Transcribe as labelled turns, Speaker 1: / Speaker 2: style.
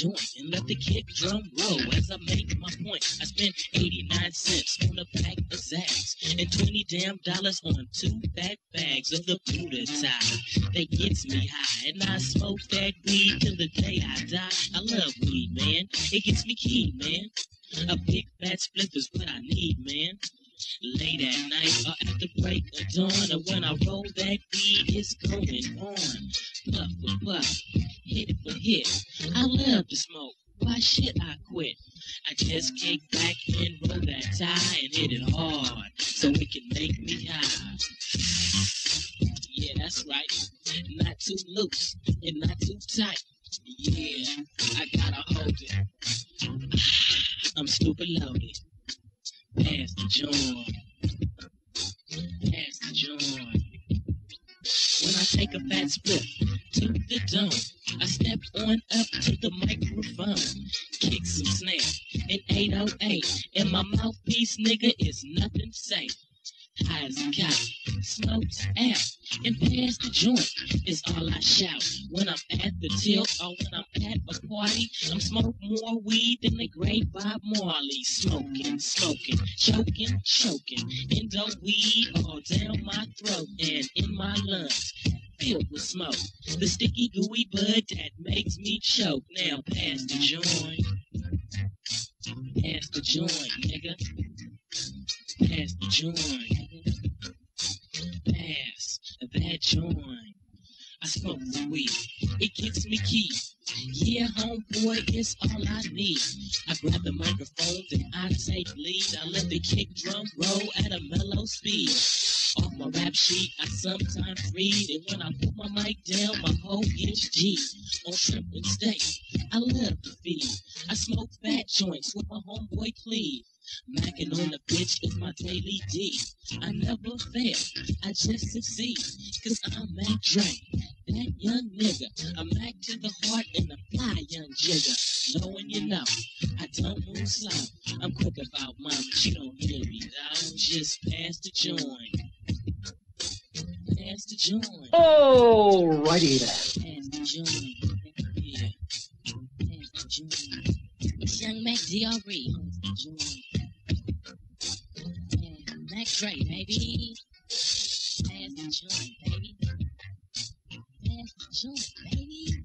Speaker 1: joint and let the kick drum roll as I make my point. I spend 89 cents on a pack of Zags and 20 damn dollars on two fat bags of the Buddha Thai. That gets me high and I smoke that weed till the day I die. I love weed, man. It gets me key, man. A big fat spliff is what I need, man. Late at night or at the break of dawn, or when I roll that weed, it's going on. Puff for puff, hit for hit. I love to smoke. Why should I quit? I just kick back and roll that Thai and hit it hard so it can make me high. Yeah, that's right. Not too loose and not too tight. Yeah, I gotta hold it. I'm stupid loaded. Pass the joint. Pass the joint. When I take a fat split to the dome, I step on up to the microphone, kick some snare in 808, and my mouthpiece nigga is nothing safe. High as a smokes out, and pass the joint is all I shout. When I'm at the tilt or oh, when I'm at a party, I'm smoke more weed than the great Bob Marley. Smoking, smoking, choking, choking, Indo weed all down my throat and in my lungs. Filled with smoke, the sticky gooey bud that makes me choke. Now pass the joint, pass the joint, nigga. Pass the joint. Pass that joint. I smoke the weed. It gets me key. Yeah, homeboy, it's all I need. I grab the microphone, then I take lead. I let the kick drum roll at a mellow speed. Rap sheet, I sometimes read, and when I put my mic down, my whole gets G. On and steak, I love to feed. I smoke fat joints with my homeboy Cleve. Macking on the bitch is my daily D. I never fail, I just succeed. Cause I'm Mac Dre, that young nigga. I'm Mac to the heart and a fly young jigger. Knowing you know, I don't move slow. I'm quick about but you don't hear me though. Just pass the joint.
Speaker 2: Alrighty then.
Speaker 1: It's young Mac DRE. Mac Dre, baby. The baby. Joint.